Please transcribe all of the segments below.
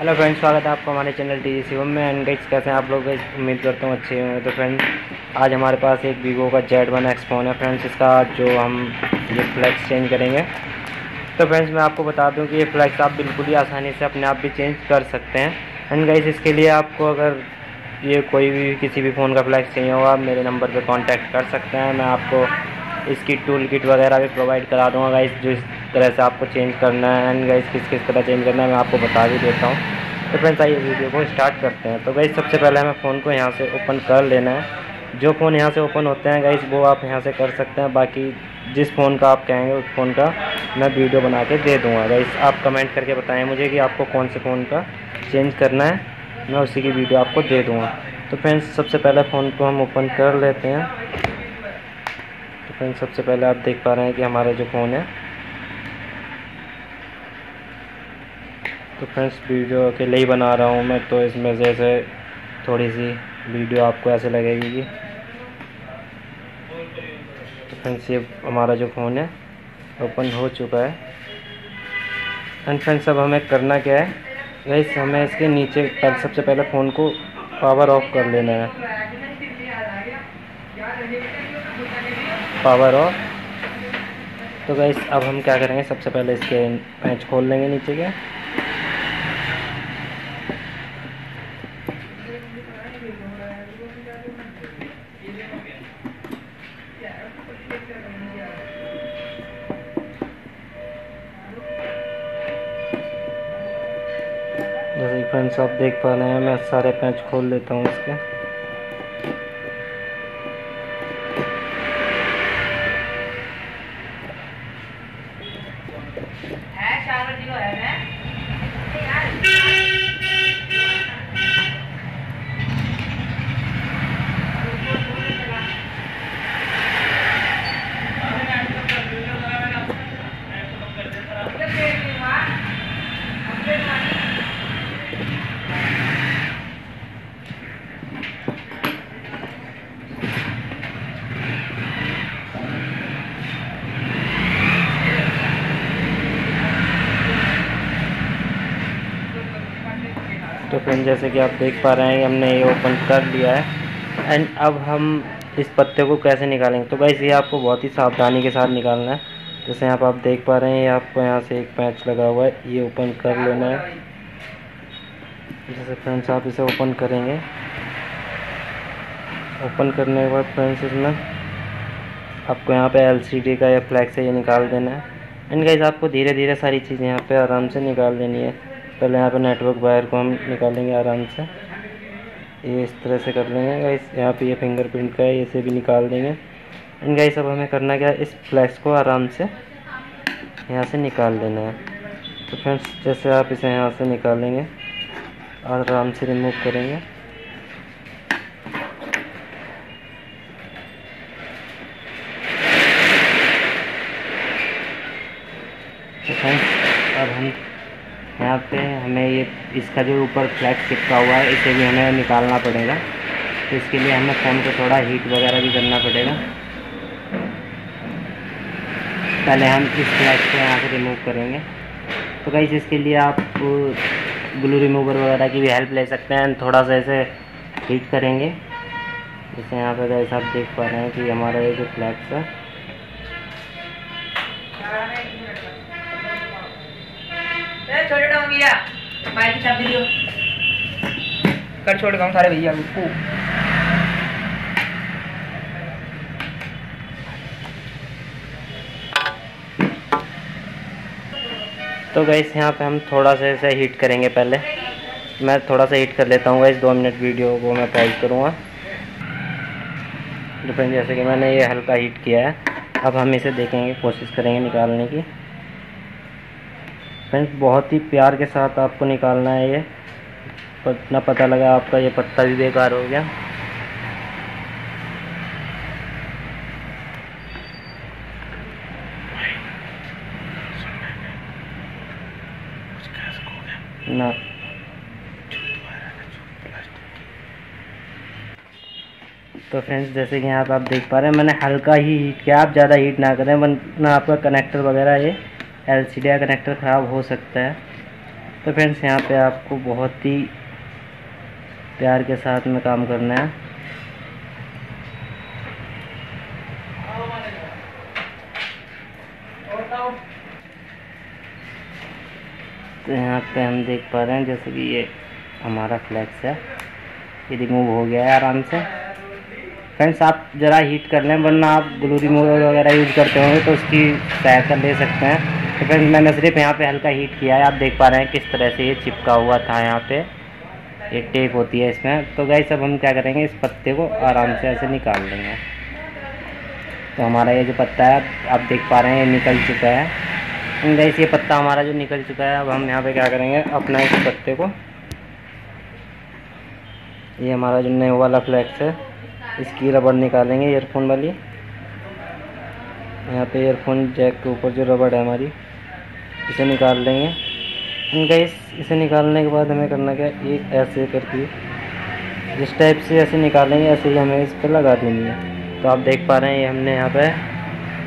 Hello friends स्वागत है आपका हमारे चैनल टी जी में एंड गाइस कैसे हैं आप लोग? उम्मीद करता हूँ अच्छे होंगे। तो फ्रेंड्स आज हमारे पास एक वीवो का जेड वन एक्स फ़ोन है फ्रेंड्स इसका जो हम ये फ्लैक्स चेंज करेंगे। तो फ्रेंड्स मैं आपको बता दूँ कि ये फ्लैक्स आप बिल्कुल ही आसानी से अपने आप भी चेंज कर सकते हैं। एंड गाइस इसके लिए आपको अगर ये कोई भी, किसी भी फ़ोन का फ्लैक्स चाहिए होगा, आप मेरे नंबर पर कॉन्टैक्ट कर सकते हैं। मैं आपको इसकी टूल किट वगैरह भी प्रोवाइड करा दूँगा गाइस जो तरह से आपको चेंज करना है। एंड गाइस किस किस तरह चेंज करना है, मैं आपको बता भी देता हूँ। तो फ्रेंड्स आइए वीडियो को स्टार्ट करते हैं। तो गाइस सबसे पहले हमें फ़ोन को यहाँ से ओपन कर लेना है। जो फ़ोन यहाँ से ओपन होते हैं गाइस वो आप यहाँ से कर सकते हैं। बाकी जिस फ़ोन का आप कहेंगे, उस फ़ोन का मैं वीडियो बना के दे दूँगा। गाइस आप कमेंट करके बताएँ मुझे कि आपको कौन से फ़ोन का चेंज करना है। मैं उसी की वीडियो आपको दे दूँगा। तो फ्रेंड्स सबसे पहले फ़ोन को हम ओपन कर लेते हैं। तो फ्रेंड्स सबसे पहले आप देख पा रहे हैं कि हमारा जो फ़ोन है तो फ्रेंड्स, वीडियो अकेले ही बना रहा हूँ मैं तो इसमें से ऐसे थोड़ी सी वीडियो आपको ऐसे लगेगी कि तो फ्रेंड्स, ये हमारा जो फ़ोन है, ओपन हो चुका है। एंड फ्रेंड्स, अब हमें करना क्या है? वैसे हमें इसके नीचे सबसे पहले फ़ोन को पावर ऑफ़ कर लेना है। पावर ऑफ़ तो गैस अब हम क्या करेंगे? सबसे पहले इसके पैंच खोल लेंगे नीचे के जैसे फ्रेंड्स आप देख पा रहे हैं मैं सारे पैंच खोल लेता हूँ इसके तो फ्रेंड जैसे कि आप देख पा रहे हैं, हमने ये ओपन कर लिया है। एंड अब हम इस पत्ते को कैसे निकालेंगे? तो गाइस ये आपको बहुत ही सावधानी के साथ निकालना है। जैसे यहाँ पर आप देख पा रहे हैं आपको यहाँ से एक पैच लगा हुआ है। ये ओपन कर लेना है। जैसे फ्रेंड्स आप इसे ओपन करेंगे। ओपन करने के बाद फ्रेंड्स इसमें आपको यहाँ पे एलसीडी का या फ्लैक्स है ये निकाल देना है। एंड गाइज़ आपको धीरे धीरे सारी चीज़ें यहाँ पे आराम से निकाल देनी है। पहले यहाँ पे नेटवर्क वायर को हम निकालेंगे आराम से। ये इस तरह से कर लेंगे गाइस यहाँ पे ये फिंगरप्रिंट का है इसे भी निकाल देंगे। एंड गाइस अब हमें करना क्या है? इस फ्लैक्स को आराम से यहाँ से निकाल देना है। तो फ्रेंड्स जैसे आप इसे यहाँ से निकालेंगे, और आराम से रिमूव करेंगे। तो फ्रेंड्स अब हम यहाँ पे हमें ये, इसका जो ऊपर फ्लैक्स चिपका हुआ है, इसे भी हमें निकालना पड़ेगा। तो इसके लिए हमें फ़ोन को थोड़ा हीट वगैरह भी करना पड़ेगा। पहले हम इस फ्लैक्स को यहाँ से रिमूव करेंगे। तो कहीं इसके लिए आप ग्लू रिमूवर वगैरह की भी हेल्प ले सकते हैं। थोड़ा सा ऐसे हीट करेंगे। जैसे यहाँ पर जैसे आप देख पा रहे हैं कि हमारा ये जो फ्लैक्स है। छोटे कर छोड़ गाँव सारे भैया तो गैस यहाँ पे हम थोड़ा सा ऐसे हीट करेंगे पहले। मैं थोड़ा सा हीट कर लेता हूँ गैस दो मिनट वीडियो को मैं पॉज करूँगा। जैसे कि मैंने ये हल्का हीट किया है। अब हम इसे देखेंगे, कोशिश करेंगे निकालने की। फ्रेंड्स बहुत ही प्यार के साथ आपको निकालना है ये। ना पता लगा आपका ये पत्ता भी बेकार हो गया। ना। तो फ्रेंड्स जैसे कि यहाँ पे आप देख पा रहे हैं, मैंने हल्का ही हीट किया। आप ज़्यादा हीट ना करें, वरना आपका कनेक्टर वगैरह ये एल कनेक्टर ख़राब हो सकता है। तो फ्रेंड्स, यहाँ पे आपको बहुत ही प्यार के साथ में काम करना है। तो यहाँ पे हम देख पा रहे हैं, जैसे कि ये हमारा फ्लैक्स है। ये रिमूव हो गया है आराम से। फ्रेंड्स, आप ज़रा हीट कर लें, वरना आप ग्लू रिमूवर वगैरह यूज़ करते होंगे तो उसकी सहायता ले सकते हैं। तो फ्रेंड्स मैंने सिर्फ़ यहाँ पे हल्का हीट किया है। आप देख पा रहे हैं किस तरह से ये चिपका हुआ था यहाँ पे। ये टेप होती है इसमें। तो गाइस अब हम क्या करेंगे? इस पत्ते को आराम से ऐसे निकाल लेंगे। तो हमारा ये जो पत्ता है, आप देख पा रहे हैं, ये निकल चुका है। गाइस ये पत्ता हमारा जो निकल चुका है, अब हम यहाँ पे क्या करेंगे? अपना इस पत्ते को। ये हमारा जो नया वाला फ्लैक्स है, इसकी रबड़ निकालेंगे ईयरफोन वाली। यहाँ पे ईयरफोन जैक के ऊपर जो रबड़ है हमारी। इसे निकाल लेंगे। गैस इसे निकालने के बाद हमें करना क्या? ये ऐसे करके जिस टाइप से ऐसे निकालेंगे, ऐसे ही हमें इस पर लगा देनी है। तो आप देख पा रहे हैं, ये हमने यहाँ पे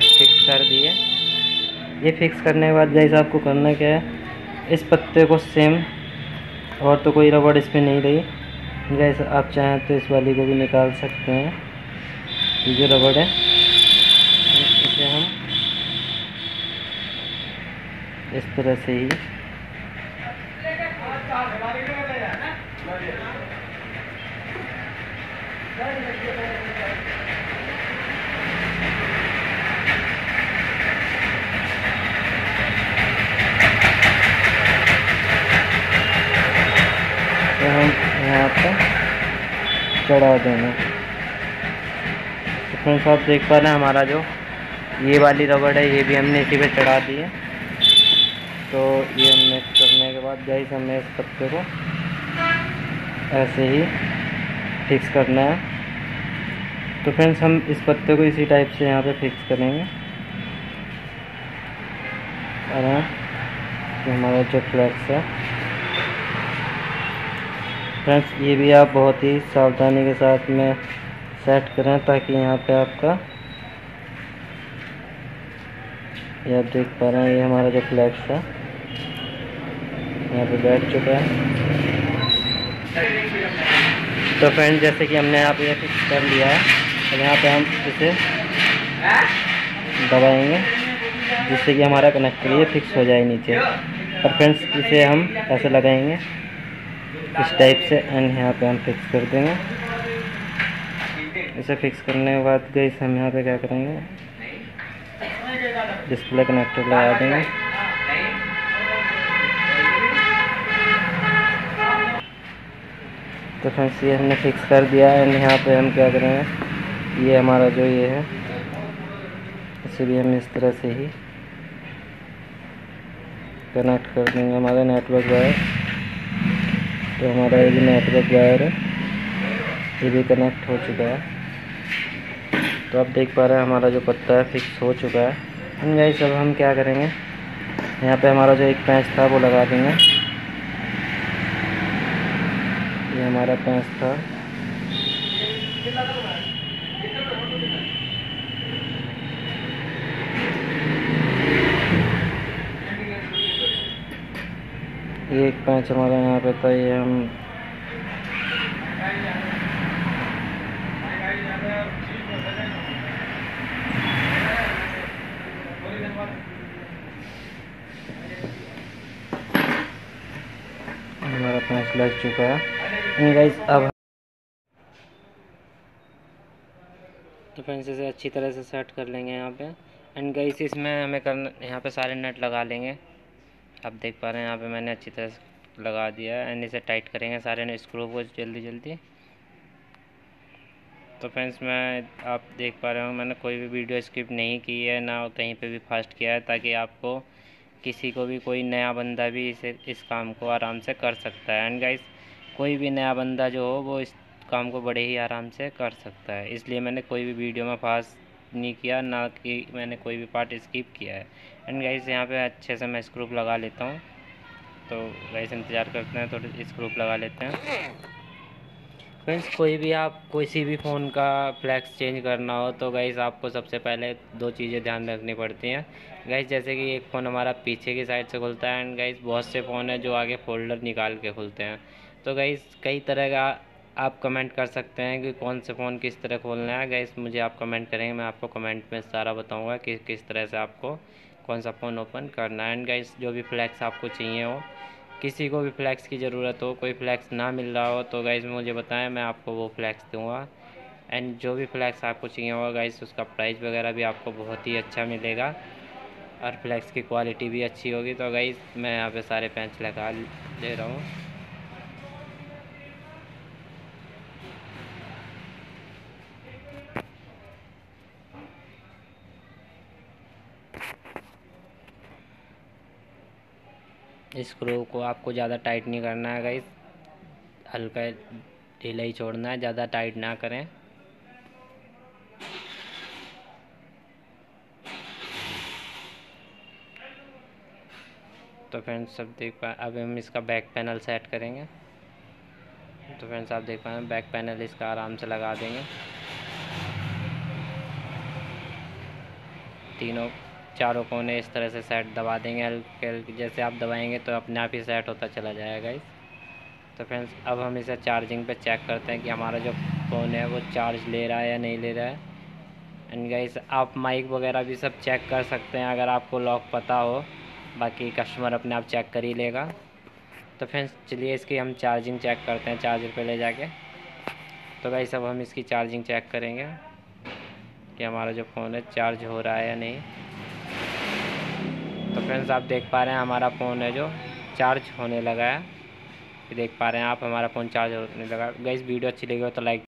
फिक्स कर दी है। ये फिक्स करने के बाद गैस आपको करना क्या है? इस पत्ते को सेम और तो कोई रबड़ इस पर नहीं रही। गैस आप चाहें तो इस वाली को भी निकाल सकते हैं। ये जो रबड़ है इसे हम इस तरह से ही। तो हम यहाँ पर चढ़ा देना तो फ्रेंड्स, आप देख पा रहे हैं हमारा जो ये वाली रबड़ है, ये भी हमने इसी पे चढ़ा दी है। तो ये हमने करने के बाद गई हमने इस पत्ते को ऐसे ही फिक्स करना है। तो फ्रेंड्स हम इस पत्ते को इसी टाइप से यहाँ पे फिक्स करेंगे। और हमारा जो फ्लैक्स है। फ्रेंड्स ये भी आप बहुत ही सावधानी के साथ में सेट करें ताकि यहाँ पे आपका ये आप देख पा रहे हैं, ये हमारा जो फ्लैक्स है। यहाँ पे बैठ चुका है। तो फ्रेंड जैसे कि हमने यहाँ पे ये फिक्स कर लिया है तो यहाँ पे हम इसे दबाएँगे, जिससे कि हमारा कनेक्टर ये फिक्स हो जाए नीचे। और फ्रेंड्स इसे हम ऐसे लगाएँगे, इस टाइप से एंड यहाँ पे हम फिक्स कर देंगे। इसे फिक्स करने के बाद गई हम यहाँ पे क्या करेंगे? डिस्प्ले कनेक्टर लगा देंगे। तो फ्रेंड्स ये हमने फिक्स कर दिया है। एंड यहाँ पे हम क्या करेंगे ये हमारा जो ये है इसे भी हम इस तरह से ही कनेक्ट कर देंगे। हमारे नेटवर्क वायर तो हमारा ये भी नेटवर्क वायर है, ये भी कनेक्ट हो चुका है। तो आप देख पा रहे हैं, हमारा जो पत्ता है फिक्स हो चुका है। हम गाइस अब हम क्या करेंगे? यहाँ पे हमारा जो एक पैंच था, वो लगा देंगे। ये हमारा पैंस था। एक पैंच हमारा यहाँ पे था, ये हम हमारा पैंच लग चुका है। गाइस अब तो फ्रेंड्स इसे अच्छी तरह से सेट कर लेंगे यहाँ पे। एंड गाइस इसमें हमें करना, यहाँ पे सारे नट लगा लेंगे। आप देख पा रहे हैं, यहाँ पे मैंने अच्छी तरह से लगा दिया है। एंड इसे टाइट करेंगे, सारे स्क्रू को जल्दी जल्दी। तो फ्रेंड्स मैं, आप देख पा रहे हो, मैंने कोई भी वीडियो स्किप नहीं की है, ना कहीं पे भी फास्ट किया है, ताकि आपको किसी को भी कोई नया बंदा भी इसे, इस काम को आराम से कर सकता है। एंड गाइस कोई भी नया बंदा जो हो, वो इस काम को बड़े ही आराम से कर सकता है। इसलिए मैंने कोई भी वीडियो में फास्ट नहीं किया, ना कि मैंने कोई भी पार्ट स्किप किया है। एंड गाइस, यहाँ पे अच्छे से मैं स्क्रूप लगा लेता हूँ। तो गाइस, इंतज़ार करते हैं, थोड़ी स्क्रूप लगा लेते हैं। फ्रेंड्स कोई भी आप किसी भी फ़ोन का फ्लैक्स चेंज करना हो तो गैस आपको सबसे पहले दो चीज़ें ध्यान रखनी पड़ती हैं। गैस जैसे कि एक फ़ोन हमारा पीछे की साइड से खुलता है, एंड गैस बहुत से फ़ोन है जो आगे फोल्डर निकाल के खुलते हैं। तो गई कई तरह का आप कमेंट कर सकते हैं कि कौन से फ़ोन किस तरह खोलना है। गैस मुझे आप कमेंट करेंगे, मैं आपको कमेंट में सारा बताऊँगा कि किस तरह से आपको कौन सा फ़ोन ओपन करना है। एंड गैस जो भी फ्लैक्स आपको चाहिए हो, किसी को भी फ्लैक्स की ज़रूरत हो, कोई फ्लैक्स ना मिल रहा हो तो गाइज़ मुझे बताएँ, मैं आपको वो फ्लैक्स दूँगा। एंड जो भी फ्लैक्स आपको चाहिए होगा गाइज़ उसका प्राइस वगैरह भी आपको बहुत ही अच्छा मिलेगा। और फ्लैक्स की क्वालिटी भी अच्छी होगी। तो गाइज़ मैं यहाँ पे सारे पेंच लगा ले रहा हूँ। स्क्रू को आपको ज़्यादा टाइट नहीं करना है गाइस हल्का ढीला ही छोड़ना है, ज़्यादा टाइट ना करें। तो फ्रेंड्स सब देख पा, अब हम इसका बैक पैनल सेट करेंगे। तो फ्रेंड्स आप देख पाए बैक पैनल इसका आराम से लगा देंगे। तीनों चारों कोने इस तरह से सेट दबा देंगे, हल्के हल्के जैसे आप दबाएँगे तो अपने आप ही सेट होता चला जाएगा इस तो फ्रेंड्स अब हम इसे चार्जिंग पे चेक करते हैं कि हमारा जो फ़ोन है वो चार्ज ले रहा है या नहीं ले रहा है। एंड गाइस आप माइक वगैरह भी सब चेक कर सकते हैं, अगर आपको लॉक पता हो। बाकी कस्टमर अपने आप चेक कर ही लेगा। तो फ्रेंड्स चलिए इसकी हम चार्जिंग चेक करते हैं चार्जर पे ले जाके। तो गाइस अब हम इसकी चार्जिंग चेक करेंगे कि हमारा जो फ़ोन है चार्ज हो रहा है या नहीं। तो फ्रेंड्स आप देख पा रहे हैं हमारा फ़ोन है जो चार्ज होने लगा है। देख पा रहे हैं आप, हमारा फ़ोन चार्ज होने लगा गई वीडियो अच्छी लगी हो तो लाइक